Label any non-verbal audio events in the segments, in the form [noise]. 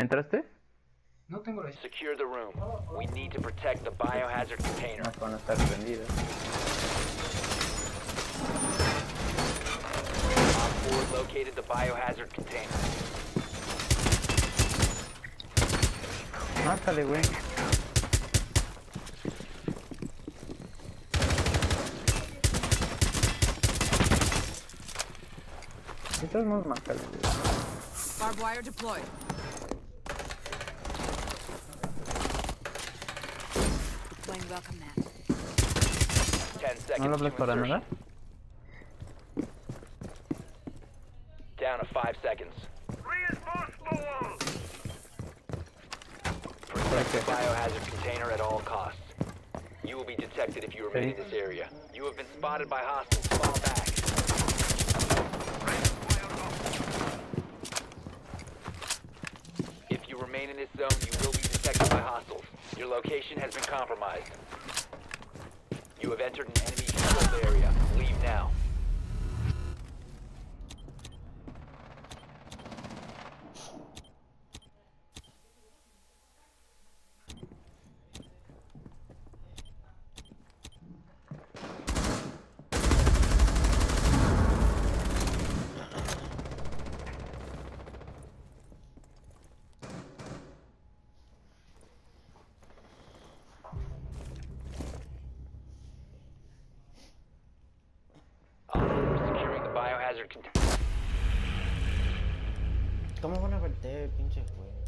¿Entraste? No tengo la Secure the room. We need to protect the biohazard container. No van a estar prendidas. Op 4 located the biohazard container. Mátale, güey. Estás más mátale, güey. Barbed wire deployed. Welcome mat. 10 seconds hablas to para insertion. nada? Down to 5 seconds. Protect the biohazard container at all costs. You will be detected if you remain in this area. You have been spotted by hostiles. Fall back. If you remain in this zone, you will be detected by hostiles. Your location has been compromised. You have entered an enemy controlled area. Leave now. Op four is securing the biohazard container. ¿Cómo van a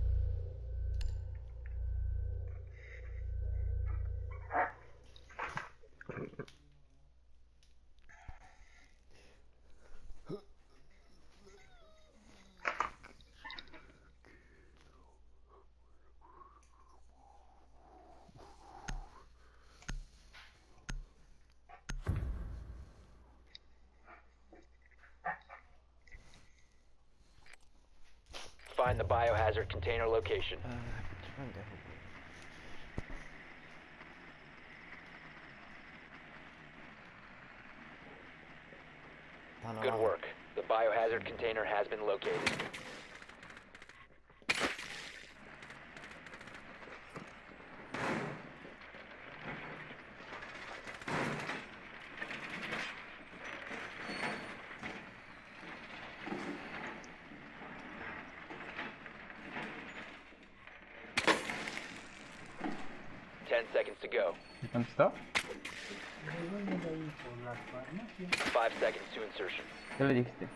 Find the biohazard container location. Pinche pendejo, güey. Está Good work. The biohazard container has been located. Ten seconds to go. You can stop? Five seconds to insertion. ¿Qué le dijiste?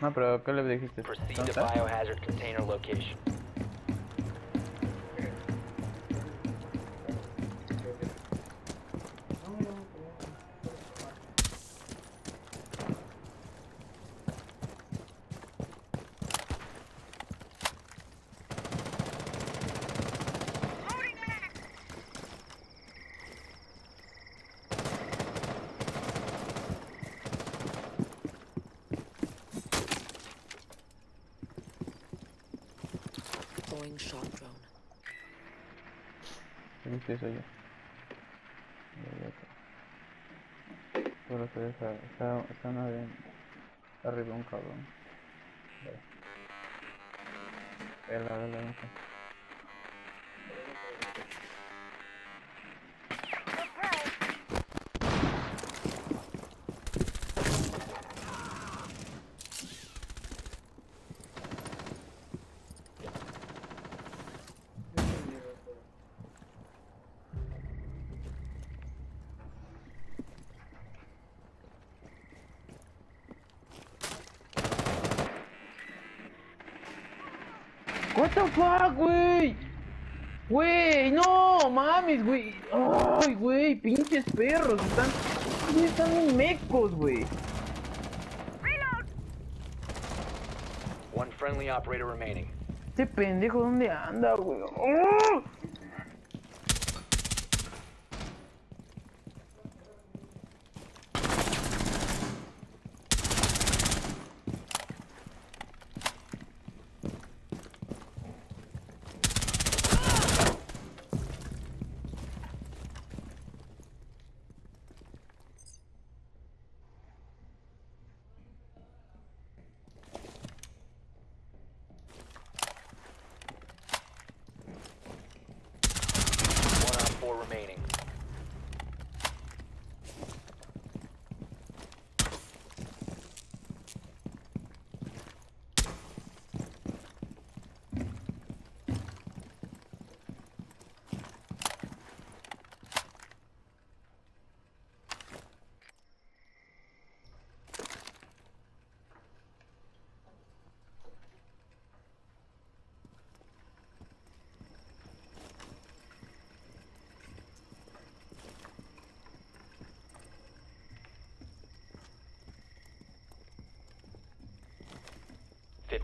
No, pero ¿qué le dijiste? Proceed to biohazard container location. Shock drone. Soy yo. Seguro se deja. Está, está una de. Arriba un cabrón. Ve. Vela, vela, vela. What the fuck, güey? Güey, no mames, güey. Ay, güey, pinches perros. Están, están muy mecos, güey. One friendly operator remaining. Este pendejo, ¿dónde anda, güey? ¡Oh!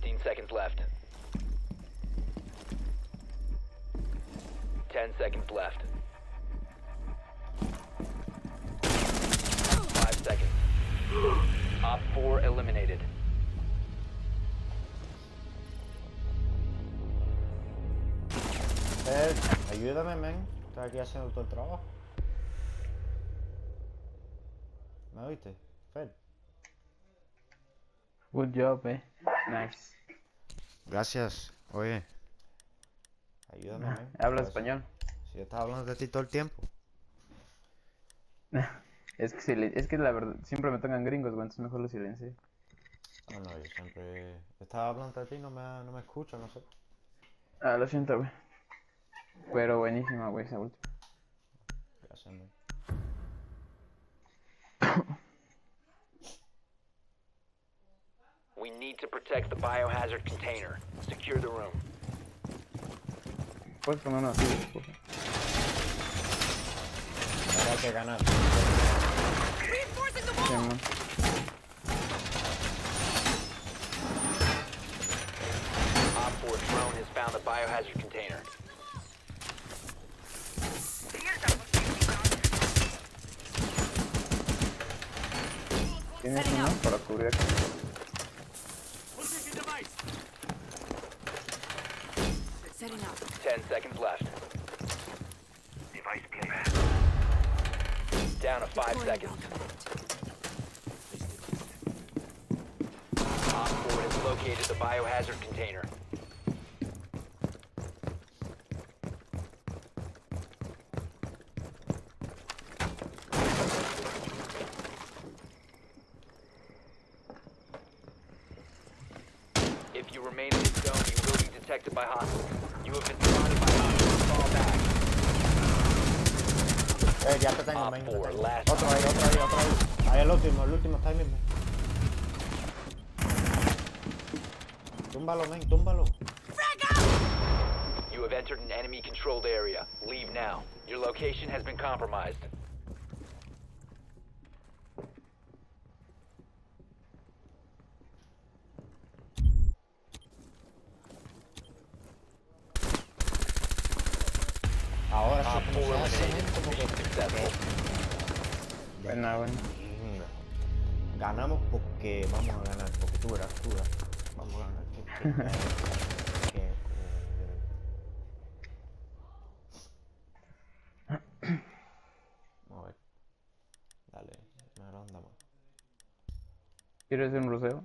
15 seconds left. 10 seconds left. 5 seconds. Op 4 eliminated. Fer, ayúdame, men. Estoy aquí haciendo todo el trabajo. ¿Me oíste? Fer. Good job, eh. Nice. Gracias. Oye. Ayúdame, men. Habla Pues, español. Si yo estaba hablando de ti todo el tiempo. [laughs] Es que, si le- es que la verdad, siempre me tocan gringos, güey, entonces mejor lo silencio. No, no, yo siempre estaba hablando de ti, no me, no me escucho, no sé. Ah, lo siento, güey. Pero buenísima, güey, esa última. Gracias, men. We need to protect the biohazard container. Secure the room. Puedes poner una así, por favor. Ahora hay que ganar. Reinforcing the Sí, wall! man. Op 4 drone has found the biohazard container. Tienes Setting uno up. para cubrir aquí. Setting up. 10 seconds left. Device placed. Down to 5 Deploying seconds. welcome. Op 4 has located the biohazard container. If you remain in this zone, you will be detected by hostiles. You have been spotted by hostiles. Fall back. Eh, ya te tengo, Op men. te tengo. Otro ahí, otro ahí, otro ahí. Ahí el último, el último está ahí mismo. Túmbalo, men, túmbalo. You have entered an enemy controlled area. Leave now. Your location has been compromised. Mm, Ganamos porque vamos a ganar, porque tú verás, tú verás. Vamos a ganar. Que, que, que, que, Vamos a ver. Dale, una ronda más. ¿Quieres un ruseo?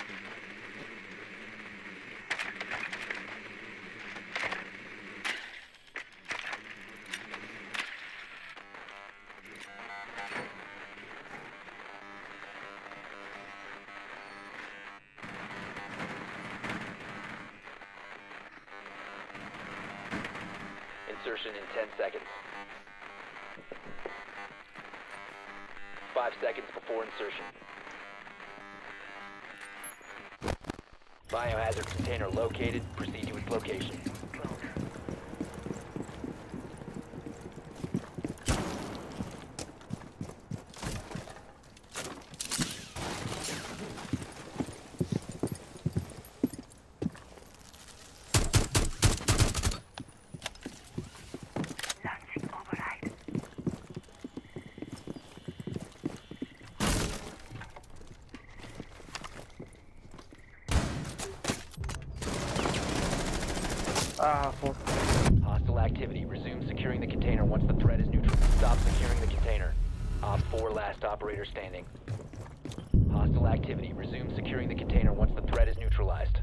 Insertion in 10 seconds. 5 seconds before insertion. Biohazard container located. Proceed to its location. Ah, fuck. Hostile activity. Resume securing the container once the threat is neutral. Stop securing the container. Op 4 last operator standing. Hostile activity. Resume securing the container once the threat is neutralized.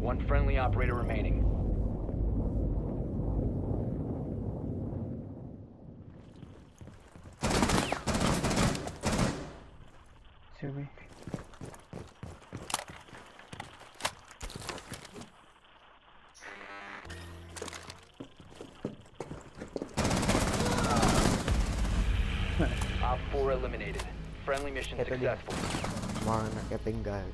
One friendly operator remaining. Op 4 eliminated. Friendly mission successful. Mga nakatinggal.